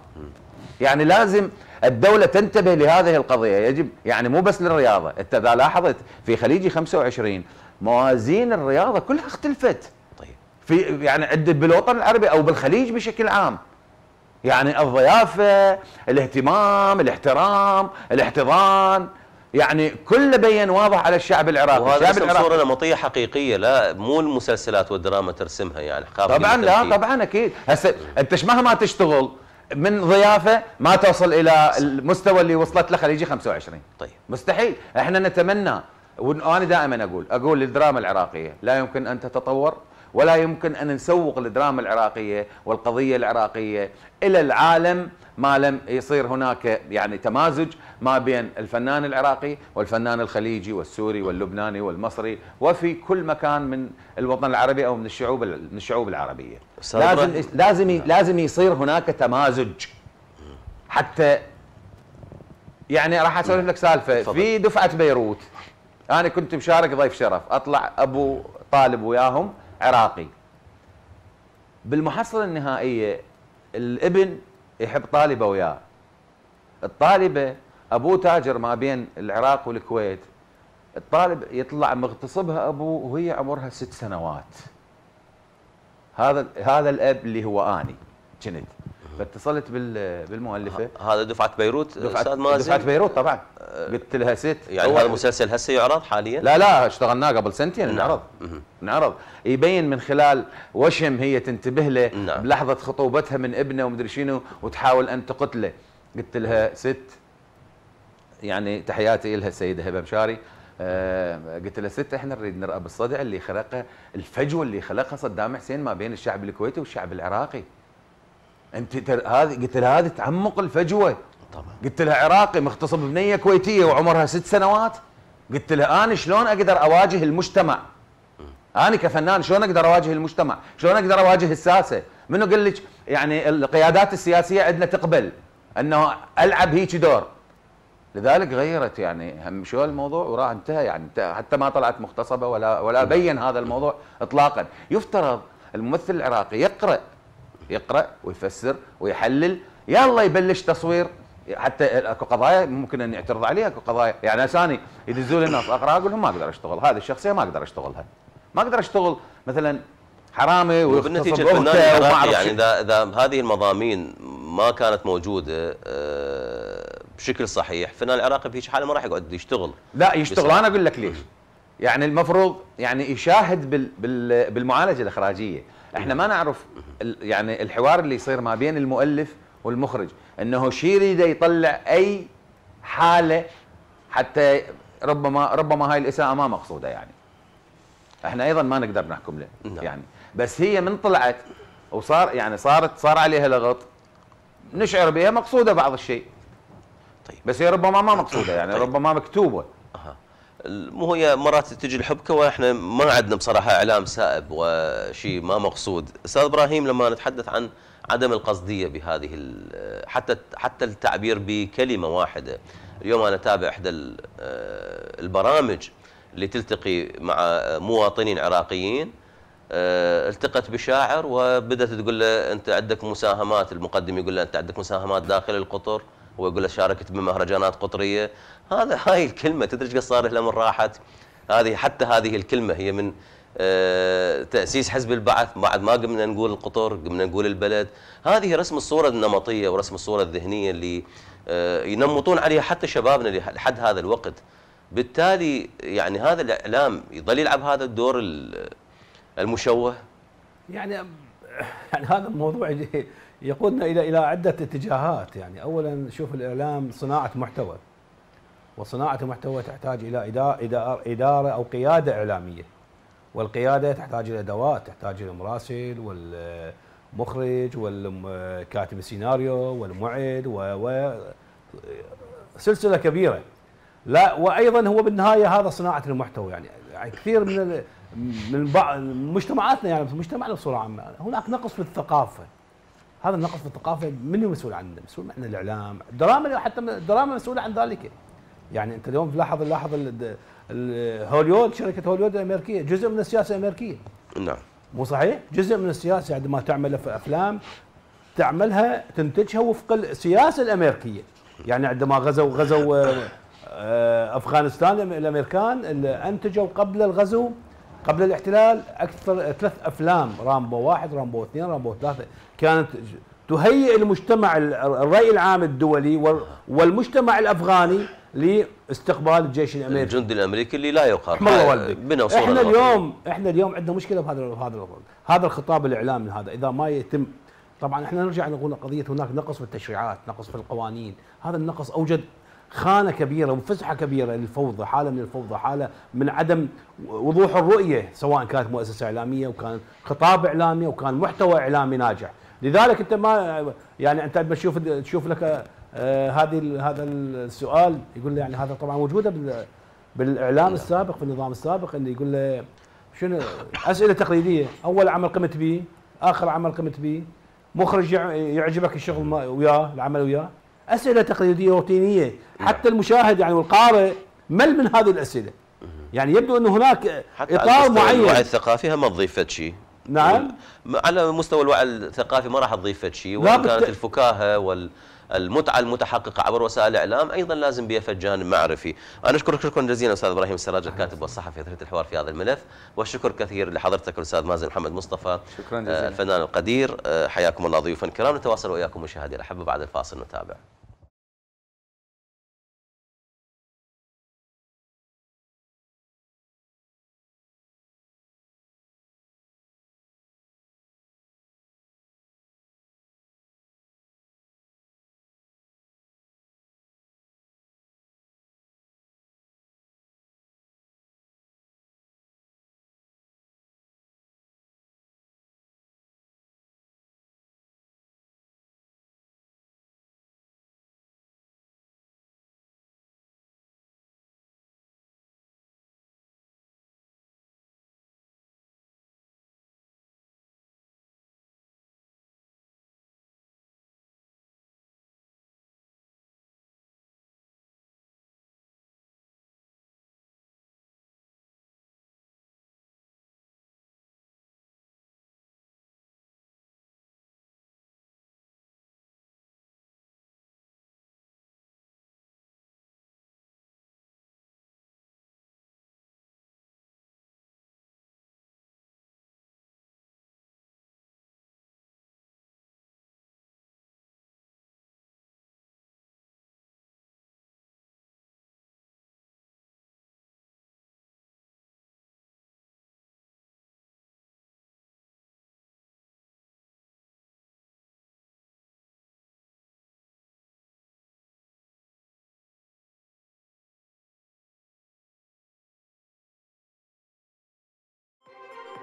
يعني لازم الدولة تنتبه لهذه القضية. يجب يعني مو بس للرياضة. انت إذا لاحظت في خليجي 25 موازين الرياضة كلها اختلفت. طيب. في يعني عند بالوطن العربي أو بالخليج بشكل عام. يعني الضيافة الاهتمام الاحترام الاحتضان. يعني كله بين واضح على الشعب العراقي. وهذا الشعب اسم صوره نمطية حقيقية لا مو المسلسلات والدراما ترسمها يعني طبعا لا. طبعا أكيد. هسه أنت مهما تشتغل من ضيافه ما توصل إلى المستوى اللي وصلت له خليجي 25 طيب. مستحيل. إحنا نتمنى وأنا دائما أقول أقول للدراما العراقية لا يمكن أن تتطور. ولا يمكن أن نسوق الدراما العراقية والقضية العراقية إلى العالم ما لم يصير هناك يعني تمازج ما بين الفنان العراقي والفنان الخليجي والسوري واللبناني والمصري وفي كل مكان من الوطن العربي أو من الشعوب من الشعوب العربية. لازم. لازم لازم يصير هناك تمازج. حتى يعني راح أسولف لك سالفة. في دفعة بيروت. أنا كنت مشارك ضيف شرف. أطلع أبو طالب وياهم. عراقي. بالمحصلة النهائية الابن يحب طالبة وياه. الطالبة ابوه تاجر ما بين العراق والكويت. الطالب يطلع مغتصبها ابوه وهي عمرها ست سنوات. هذا هذا الأب اللي هو آني. كنت فاتصلت بال- بالمؤلفة. هذا دفعة بيروت أستاذ مازن. دفعة بيروت طبعا. قلت لها ست. يعني هذا المسلسل هسه يعرض حاليا؟ لا لا اشتغلناه قبل سنتين نعم. نعرض مهم. نعرض يبين من خلال وشم هي تنتبه له نعم. بلحظة خطوبتها من ابنه ومدري شنو وتحاول أن تقتله قلت لها ست يعني تحياتي لها السيدة هبة مشاري. آه قلت لها ست إحنا نريد نرأى بالصدع اللي خلقه الفجوه اللي خلقها صدام حسين ما بين الشعب الكويتي والشعب العراقي. أنت تر- هذه قلت لها هذه تعمق الفجوة. طبعا. قلت لها عراقي مغتصب بنيه كويتية وعمرها ست سنوات. قلت لها أنا شلون أقدر أواجه المجتمع؟ أنا كفنان شلون أقدر أواجه المجتمع؟ شلون أقدر أواجه الساسه منو قال لك يعني القيادات السياسية عندنا تقبل أنه ألعب هيك دور؟ لذلك غيرت يعني هم شو الموضوع وراح انتهى يعني انت- حتى ما طلعت مغتصبه ولا ولا بين هذا الموضوع اطلاقا. يفترض الممثل العراقي يقرأ يقرأ ويفسر ويحلل. يلا يبلش تصوير. حتى اكو قضايا ممكن أن يعترض عليها اكو قضايا. يعني أساني يدزوا لي الناس أقرأ أقول لهم ما أقدر أشتغل. هذه الشخصية ما أقدر أشتغلها. ما أقدر أشتغل مثلا حرامي وبالنتيجه ويغتصب الفنان العراقي يعني. اذا إذا هذه المضامين ما كانت موجودة آه، بشكل صحيح الفنان العراقي في حالة ما راح يقعد يشتغل. لا يشتغل. بصراحة. أنا أقول لك ليش. يعني المفروض يعني يشاهد بال بال بالمعالجة الإخراجية. إحنا ما نعرف يعني الحوار اللي يصير ما بين المؤلف والمخرج إنه شي يريد يطلع أي حالة حتى ربما ربما هاي الإساءة ما مقصودة يعني إحنا أيضا ما نقدر نحكم له نعم. يعني بس هي من طلعت وصار يعني صارت صار عليها لغط نشعر بها مقصودة بعض الشيء طيب. بس هي ربما ما مقصودة يعني طيب. ربما مكتوبة. مو هي مرات تجي الحبكة وإحنا ما عندنا بصراحة إعلام سائب وشيء ما مقصود. أستاذ إبراهيم لما نتحدث عن عدم القصدية بهذه حتى حتى التعبير بكلمة واحدة. اليوم أنا أتابع إحدى آه، البرامج اللي تلتقي مع مواطنين عراقيين. آه، التقت بشاعر وبدأت تقول له أنت عندك مساهمات المقدم يقول له أنت عندك مساهمات داخل القطر. هو يقول له شاركت بمهرجانات قطرية. هذا *laughs* هاي الكلمة تدري إيش صار له من راحت؟ هذه حتى هذه الكلمة هي من آه، تأسيس حزب البعث. بعد ما قمنا نقول القطر قمنا نقول البلد. هذه رسم الصورة النمطية ورسم الصورة الذهنية اللي آه، ينمطون عليها حتى شبابنا لحد هذا الوقت. بالتالي يعني هذا الإعلام يظل يلعب هذا الدور ال- المشوه. يعني يعني هذا الموضوع يقودنا إلى إلى عدة اتجاهات. يعني اولا شوف الإعلام صناعة محتوى. وصناعة المحتوى تحتاج إلى إدارة أو قيادة إعلامية. والقيادة تحتاج إلى أدوات تحتاج إلى المراسل والمخرج والكاتب السيناريو والمعد و سلسلة كبيرة. لا وأيضا هو بالنهاية هذا صناعة المحتوى. يعني, كثير من من بعض مجتمعاتنا يعني مجتمعنا بصورة عامة هناك نقص في الثقافة. هذا النقص في الثقافة من المسؤول عنه؟ مسؤول عن الإعلام، الدراما حتى الدراما مسؤولة عن ذلك. يعني أنت اليوم لاحظ لاحظ هوليوود شركة هوليوود الأمريكية جزء من السياسة الأمريكية نعم مو صحيح؟ جزء من السياسة عندما تعمل في أفلام تعملها تنتجها وفق السياسة الأمريكية يعني عندما غزوا غزوا آه، آه، أفغانستان الأمريكان أنتجوا قبل الغزو قبل الاحتلال أكثر ثلاث أفلام رامبو واحد رامبو اثنين رامبو ثلاثة كانت تهيئ المجتمع ال- الرأي العام الدولي وال- والمجتمع الأفغاني لاستقبال الجيش الأمريكي. الجندي الأمريكي اللي لا يقهر الله بنا وصورة إحنا. اليوم إحنا اليوم عندنا مشكلة بهذا هذا هذا الخطاب الإعلامي هذا. إذا ما يتم طبعا إحنا نرجع نقول قضية هناك نقص في التشريعات نقص في القوانين. هذا النقص أوجد خانة كبيرة وفسحة كبيرة للفوضى حالة من الفوضى حالة من عدم وضوح الرؤية سواء كانت مؤسسة إعلامية وكان خطاب إعلامي وكان محتوى إعلامي ناجح. لذلك أنت ما يعني أنت لما تشوف تشوف لك آه، هذه هذا السؤال يقول يعني هذا طبعا موجودة بال بالإعلام السابق في النظام السابق اللي يقول له شنو؟ أسئلة تقليدية. أول عمل قمت به آخر عمل قمت به مخرج يع- يعجبك الشغل وياه العمل وياه؟ أسئلة تقليدية روتينيه حتى المشاهد يعني والقارئ مل من هذه الأسئلة. يعني يبدو انه هناك حتى إطار مستوى الوعي معين. الثقافي ما تضيف شيء. نعم. وال- على مستوى الوعي الثقافي ما راح تضيف شيء لا وإن بالت- والمتعه المتحققة عبر وسائل الإعلام أيضا لازم فد جانب معرفي. أنا أشكرك شكرا جزيلا أستاذ إبراهيم السراج الكاتب والصحفي في تغطيه الحوار في هذا الملف والشكر كثير لحضرتك الأستاذ مازن محمد مصطفى شكراً آه، جزيلاً. الفنان القدير آه، حياكم الله ضيوفا الكرام نتواصل وإياكم مشاهدينا الاحبه بعد الفاصل نتابع.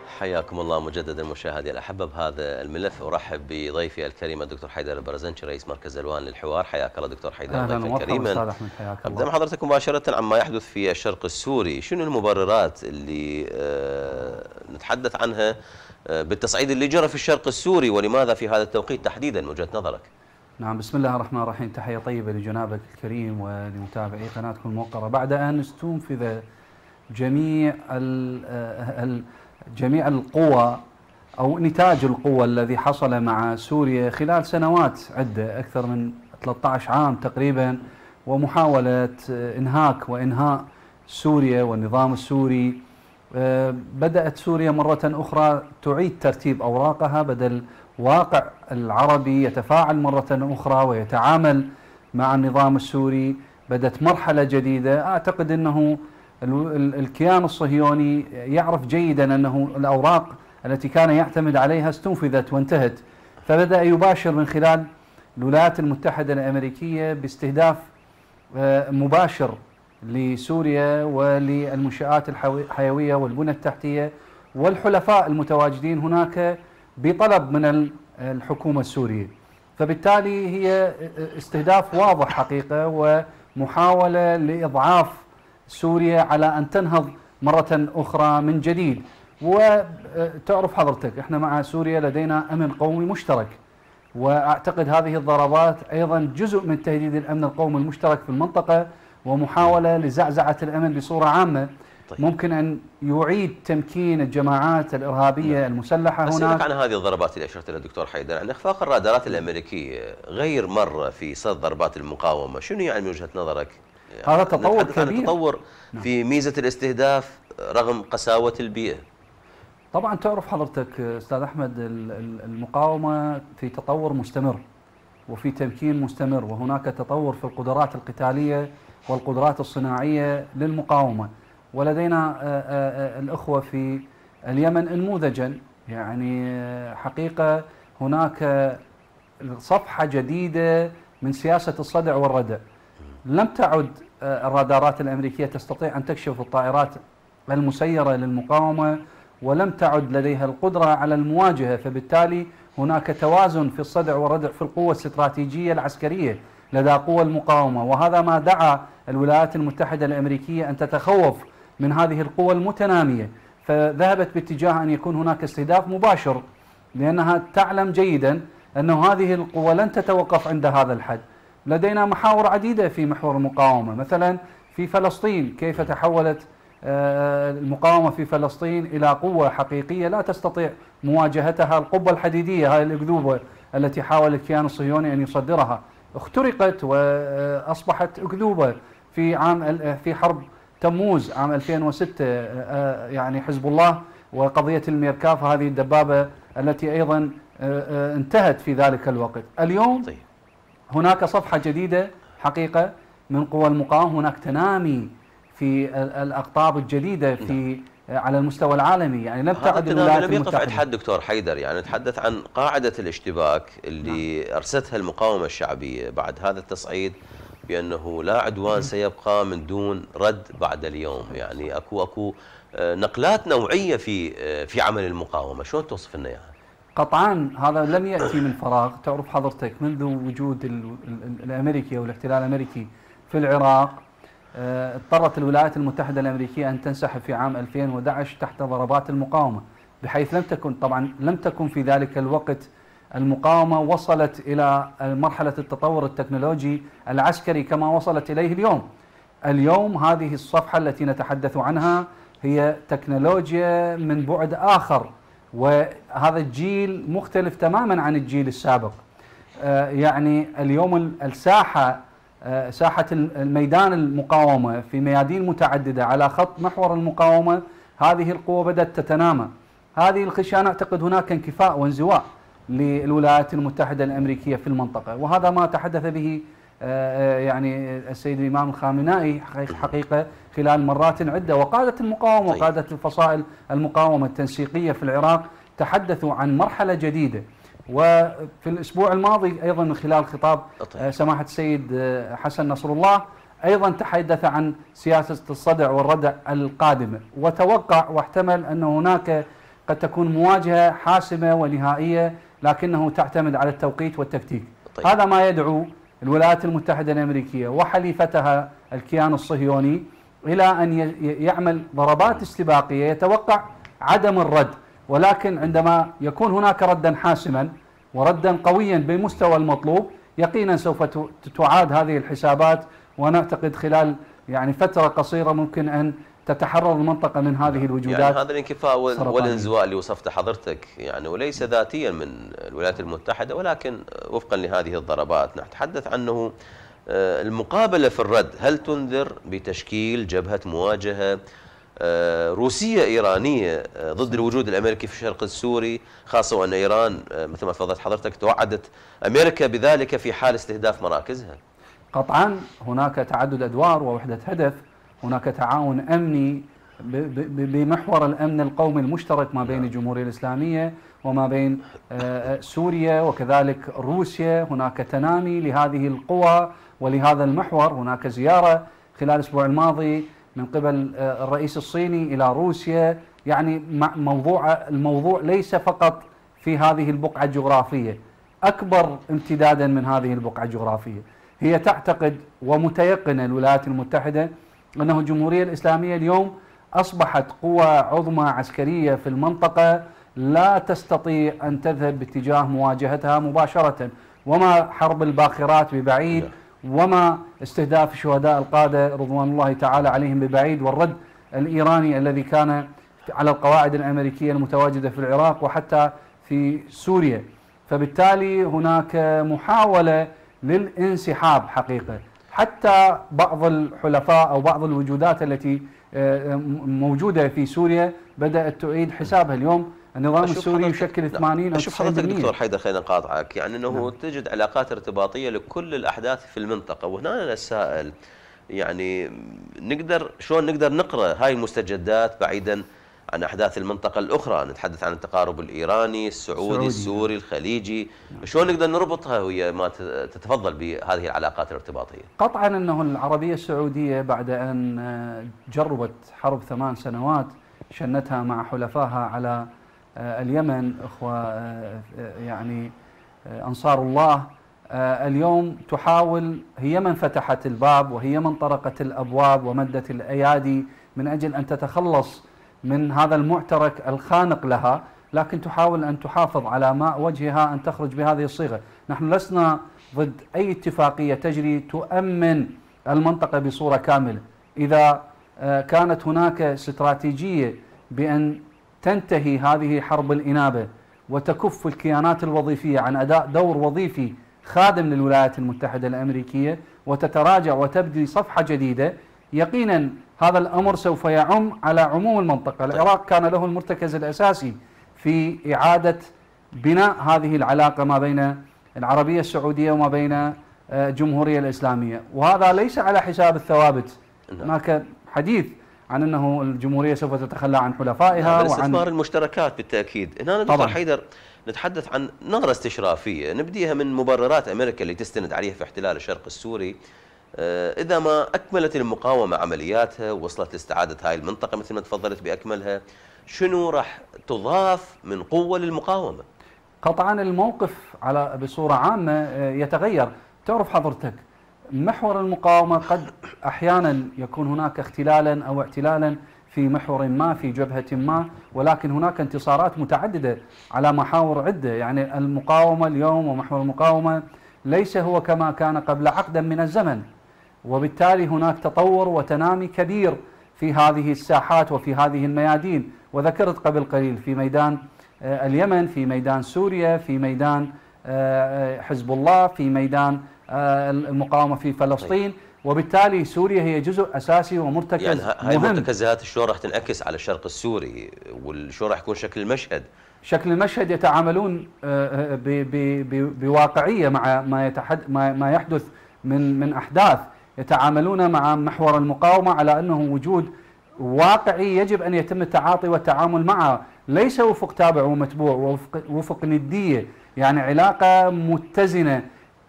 حياكم الله مجددا مشاهدي الاحبه بهذا الملف. أرحب بضيفي الكريم الدكتور حيدر البرزنجي رئيس مركز ألوان للحوار. حياك الله دكتور حيدر أحمد حياك ابدا مع حضرتك مباشرة عما يحدث في الشرق السوري. شنو المبررات اللي آه، نتحدث عنها آه، بالتصعيد اللي جرى في الشرق السوري ولماذا في هذا التوقيت تحديدا من وجهة نظرك؟ نعم بسم الله الرحمن الرحيم. تحية طيبة لجنابك الكريم ولمتابعي قناتكم الموقرة. بعد أن استنفذ جميع ال- آه، ال- جميع القوى أو نتاج القوى الذي حصل مع سوريا خلال سنوات عدة أكثر من 13 عام تقريبا ومحاوله آه، إنهاك وإنهاء سوريا والنظام السوري. آه، بدأت سوريا مرة أخرى تعيد ترتيب أوراقها بدل واقع العربي يتفاعل مرة أخرى ويتعامل مع النظام السوري. بدأت مرحلة جديدة. أعتقد أنه الكيان الصهيوني يعرف جيدا أنه الأوراق التي كان يعتمد عليها استنفذت وانتهت. فبدأ يباشر من خلال الولايات المتحدة الأمريكية باستهداف آه، مباشر لسوريا وللمنشآت الحيوي- الحيوية والبنى التحتية والحلفاء المتواجدين هناك بطلب من ال- الحكومة السورية. فبالتالي هي استهداف واضح حقيقة محاولة لإضعاف سوريا على أن تنهض مرة أخرى من جديد. وتعرف حضرتك إحنا مع سوريا لدينا أمن قومي مشترك. وأعتقد هذه الضربات أيضا جزء من تهديد الأمن القومي المشترك في المنطقة ومحاولة لزعزعة الأمن بصورة عامة. طيب. ممكن أن يعيد تمكين الجماعات الإرهابية المسلحة أسألك هناك. عن هذه الضربات اللي أشرت لها الدكتور حيدر عن إخفاق الرادارات الأمريكية غير مرة في صد ضربات المقاومة شنو يعني من وجهة نظرك؟ هذا تطور نتحدث عن كبير. التطور في ميزة الاستهداف رغم قساوة البيئة. طبعا تعرف حضرتك أستاذ أحمد ال- ال- المقاومة في تطور مستمر وفي تمكين مستمر وهناك تطور في القدرات القتالية والقدرات الصناعية للمقاومة. ولدينا آه، آه، آه، الأخوة في اليمن نموذجا. يعني حقيقة هناك صفحة جديدة من سياسة الصدع والردع. لم تعد آه، الرادارات الأمريكية تستطيع أن تكشف الطائرات المسيرة للمقاومة ولم تعد لديها القدرة على المواجهة فبالتالي هناك توازن في الصدع والردع في القوة الاستراتيجية العسكرية لدى قوى المقاومة. وهذا ما دعا الولايات المتحدة الأمريكية أن تتخوف من هذه القوى المتنامية. فذهبت باتجاه أن يكون هناك استهداف مباشر لأنها تعلم جيدا انه هذه القوى لن تتوقف عند هذا الحد. لدينا محاور عديدة في محور المقاومة. مثلا في فلسطين كيف تحولت آه، المقاومة في فلسطين إلى قوة حقيقية لا تستطيع مواجهتها القبة الحديدية هذه الأكذوبة التي حاول الكيان الصهيوني أن يصدرها. اخترقت وأصبحت أكذوبة في عام في حرب تموز عام 2006 آه، يعني حزب الله وقضية الميركاف هذه الدبابة التي أيضا آه، آه، انتهت في ذلك الوقت. اليوم طيب. هناك صفحة جديدة حقيقة من قوى المقاومة. هناك تنامي في ال- الأقطاب الجديدة في على المستوى العالمي. يعني لم تعد الولايات لم يقف عند حد دكتور حيدر. يعني نتحدث عن قاعدة الاشتباك اللي أرستها المقاومة الشعبية بعد هذا التصعيد بأنه لا عدوان *coughs* سيبقى من دون رد بعد اليوم. يعني أكو أكو آه، نقلات نوعية في آه، في عمل المقاومة. شلون توصف لنا إياها؟ قطعا هذا لم يأتي من فراغ. تعرف حضرتك منذ وجود ال- ال- الأمريكي أو الاحتلال الأمريكي في العراق آه، اضطرت الولايات المتحدة الأمريكية أن تنسحب في عام 2011 تحت ضربات المقاومة بحيث لم تكن طبعا لم تكن في ذلك الوقت المقاومة وصلت إلى مرحلة التطور التكنولوجي العسكري كما وصلت إليه اليوم. اليوم هذه الصفحة التي نتحدث عنها هي تكنولوجيا من بعد آخر. وهذا الجيل مختلف تماما عن الجيل السابق. آه، يعني اليوم ال- الساحة آه، ساحة ال- الميدان المقاومة في ميادين متعددة على خط محور المقاومة هذه القوة بدأت تتنامى. هذه الخشية أنا أعتقد هناك انكفاء وانزواء للولايات المتحدة الأمريكية في المنطقة وهذا ما تحدث به يعني السيد الإمام الخامنائي حقيقة- خلال مرات عدة وقادة المقاومة طيب. وقادة الفصائل المقاومة التنسيقية في العراق تحدثوا عن مرحلة جديدة وفي الأسبوع الماضي أيضا من خلال خطاب طيب. آه، سماحة السيد آه، حسن نصر الله أيضا تحدث عن سياسة الصدع والردع القادمة وتوقع واحتمل أن هناك قد تكون مواجهة حاسمة ونهائية لكنه تعتمد على التوقيت والتكتيك طيب. هذا ما يدعو الولايات المتحدة الأمريكية وحليفتها الكيان الصهيوني إلى أن يعمل ضربات استباقية يتوقع عدم الرد. ولكن عندما يكون هناك ردا حاسما وردا قويا بمستوى المطلوب يقينا سوف تعاد هذه الحسابات. ونعتقد خلال يعني فترة قصيرة ممكن أن تتحرر المنطقة من هذه يعني الوجودات هذا الانكفاء. والانزواء اللي وصفته حضرتك يعني وليس ذاتيا من الولايات المتحدة ولكن وفقا لهذه الضربات نتحدث عنه آه، المقابلة في الرد هل تنذر بتشكيل جبهة مواجهة آه، روسية إيرانية آه، ضد الوجود الأمريكي في الشرق السوري خاصة وأن إيران مثل ما تفضلت حضرتك توعدت أمريكا بذلك في حال استهداف مراكزها؟ قطعا هناك تعدد أدوار ووحدة هدف هناك تعاون ب- بمحور الأمن القومي المشترك ما بين الجمهورية الإسلامية وما بين آه، سوريا وكذلك روسيا. هناك تنامي لهذه القوى ولهذا المحور. هناك زيارة خلال الأسبوع الماضي من قبل آه، الرئيس الصيني إلى روسيا. يعني موضوع الموضوع ليس فقط في هذه البقعة الجغرافية أكبر امتدادا من هذه البقعة الجغرافية. هي تعتقد ومتيقنة الولايات المتحدة أنه الجمهورية الإسلامية اليوم أصبحت قوة عظمى عسكرية في المنطقة لا تستطيع أن تذهب باتجاه مواجهتها مباشرة. وما حرب الباخرات ببعيد وما استهداف شهداء القادة رضوان الله تعالى عليهم ببعيد والرد الإيراني الذي كان على القواعد الأمريكية المتواجدة في العراق وحتى في سوريا. فبالتالي هناك محاولة للانسحاب حقيقة. حتى بعض الحلفاء أو بعض الوجودات التي آه، موجودة في سوريا بدأت تعيد حسابها اليوم. النظام السوري يشكل لا، 80 أو أشوف حضرتك 90% دكتور حيدر خلينا نقاطعك يعني إنه نعم. تجد علاقات ارتباطية لكل الأحداث في المنطقة. وهنا أنا السائل يعني نقدر شلون نقدر نقرأ هاي المستجدات بعيدا عن أحداث المنطقة الأخرى. نتحدث عن التقارب الإيراني السعودي السعودي. السوري الخليجي. شلون نقدر نربطها ويا ما تتفضل بهذه العلاقات الارتباطية؟ قطعا أنه العربية السعودية بعد أن آه، جربت حرب ثمان سنوات شنتها مع حلفائها على آه، اليمن إخوة آه، يعني آه، أنصار الله. اليوم تحاول هي من فتحت الباب وهي من طرقت الأبواب ومدت الأيادي من أجل أن تتخلص من هذا المعترك الخانق لها لكن تحاول أن تحافظ على ماء وجهها أن تخرج بهذه الصيغة، نحن لسنا ضد أي اتفاقية تجري تؤمن المنطقة بصورة كاملة، إذا آه، كانت هناك استراتيجية بأن تنتهي هذه حرب الإنابة وتكف الكيانات الوظيفية عن أداء دور وظيفي خادم للولايات المتحدة الأمريكية وتتراجع وتبدي صفحة جديدة يقينا هذا الأمر سوف يعم على عموم المنطقة، العراق كان له المرتكز الأساسي في إعادة بناء هذه العلاقة ما بين العربية السعودية وما بين آه، الجمهوريه الإسلامية، وهذا ليس على حساب الثوابت، نعم. هناك حديث عن أنه الجمهورية سوف تتخلى عن حلفائها نعم، وعن الاستثمار المشتركات بالتأكيد. هنا دكتور. حيدر نتحدث عن نظرة استشرافية. نبديها من مبررات أمريكا اللي تستند عليها في احتلال الشرق السوري. آه، إذا ما أكملت المقاومة عملياتها ووصلت لاستعادة هاي المنطقة مثل ما تفضلت بأكملها شنو راح تضاف من قوة للمقاومة؟ قطعا الموقف على بصورة عامة آه، يتغير. تعرف حضرتك محور المقاومة قد أحيانا يكون هناك اختلالا أو اعتلالا في محور ما في جبهة ما ولكن هناك انتصارات متعددة على محاور عدة. يعني المقاومة اليوم ومحور المقاومة ليس هو كما كان قبل عقدا من الزمن. وبالتالي هناك تطور وتنامي كبير في هذه الساحات وفي هذه الميادين. وذكرت قبل قليل في ميدان آه، اليمن في ميدان سوريا في ميدان آه، آه، حزب الله في ميدان المقاومة في فلسطين. وبالتالي سوريا هي جزء أساسي ومرتكز يعني ها- هاي مهم. المرتكزات شلون راح تنعكس على الشرق السوري وشلون راح يكون شكل المشهد شكل المشهد يتعاملون بواقعية مع ما يتحد ما ما يحدث من من أحداث. يتعاملون مع محور المقاومة على أنه وجود واقعي يجب أن يتم التعاطي والتعامل معه. ليس وفق تابع ومتبوع وفق, وفق ندية يعني علاقة متزنة.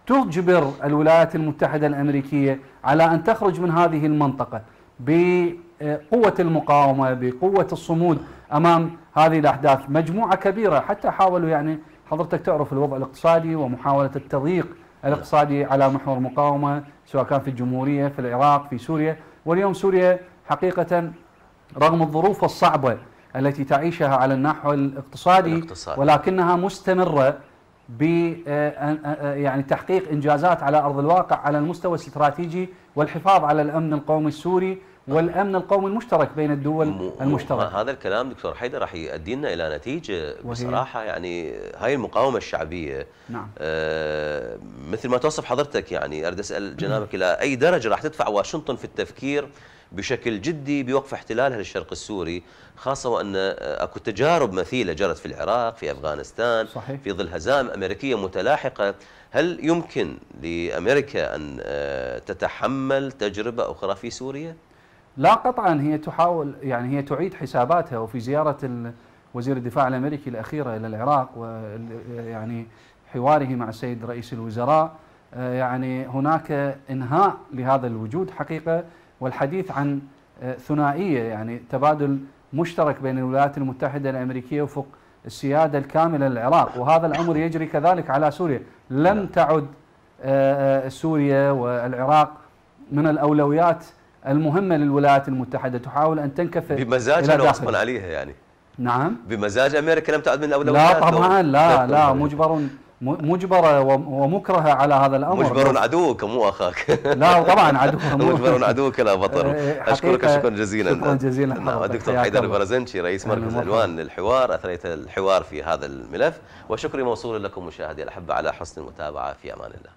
تجبر الولايات المتحدة الأمريكية على أن تخرج من هذه المنطقة بقوة المقاومة بقوة الصمود أمام هذه الأحداث. مجموعة كبيرة حتى حاولوا يعني حضرتك تعرف الوضع الاقتصادي ومحاولة التضييق الاقتصادي على محور المقاومة. سواء كان في الجمهورية في العراق في سوريا واليوم سوريا حقيقة رغم الظروف الصعبة التي تعيشها على النحو الاقتصادي الاقتصادي. ولكنها مستمرة ب يعني تحقيق إنجازات على أرض الواقع على المستوى الاستراتيجي والحفاظ على الأمن القومي السوري والأمن القومي المشترك بين الدول المشتركة هذا الكلام دكتور حيدر راح يؤدي لنا إلى نتيجة؟ بصراحة يعني هاي المقاومة الشعبية نعم آه، مثل ما توصف حضرتك يعني أريد أسأل جنابك إلى أي درجة راح تدفع واشنطن في التفكير بشكل جدي بوقف احتلالها للشرق السوري خاصة وأن آه، أكو تجارب مثيلة جرت في العراق في أفغانستان صحيح. في ظل هزائم أمريكية متلاحقة هل يمكن لأمريكا أن آه، تتحمل تجربة أخرى في سوريا؟ لا قطعا هي تحاول يعني هي تعيد حساباتها وفي زيارة ال- وزير الدفاع الأمريكي الأخيرة إلى العراق ويعني حواره مع السيد رئيس الوزراء. آه، يعني هناك إنهاء لهذا الوجود حقيقة والحديث عن آه، ثنائية يعني تبادل مشترك بين الولايات المتحدة الأمريكية وفق السيادة الكاملة للعراق. وهذا الأمر يجري كذلك على سوريا. لم تعد آه، سوريا والعراق من الأولويات المهمة للولايات المتحدة تحاول أن تنكفئ بمزاجها لو عليها يعني. نعم. بمزاج أمريكا لم تعد من الاولويات لا طبعا لا لا مجبر م- مجبره وم- ومكرهه على هذا الأمر. مجبر عدوك مو أخاك. لا طبعا عدو. *laughs* مجبر عدوك لا بطل. *laughs* أشكرك حقيقة شكرا جزيلا. شكرا جزيلا. نعم حياك حيدر. البرزنشي رئيس مركز. الوان للحوار أثريت الحوار في هذا الملف. وشكري موصول لكم مشاهدي الأحبة على حسن المتابعة. في أمان الله.